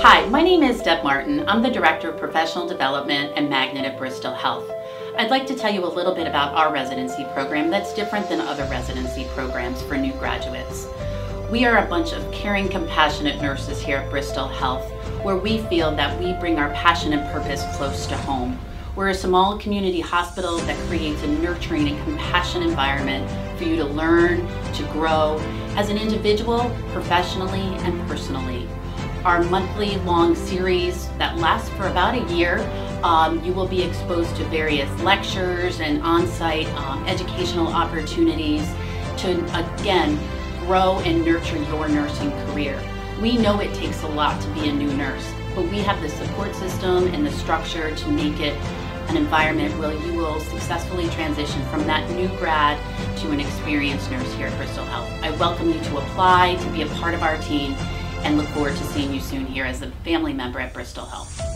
Hi, my name is Deb Martin. I'm the Director of Professional Development and Magnet at Bristol Health. I'd like to tell you a little bit about our residency program that's different than other residency programs for new graduates. We are a bunch of caring, compassionate nurses here at Bristol Health where we feel that we bring our passion and purpose close to home. We're a small community hospital that creates a nurturing and compassionate environment for you to learn, to grow as an individual, professionally, and personally. Our monthly long series that lasts for about a year, um, you will be exposed to various lectures and on-site um, educational opportunities to, again, grow and nurture your nursing career. We know it takes a lot to be a new nurse, but we have the support system and the structure to make it an environment where you will successfully transition from that new grad to an experienced nurse here at Bristol Health. I welcome you to apply, to be a part of our team, and look forward to seeing you soon here as a family member at Bristol Health.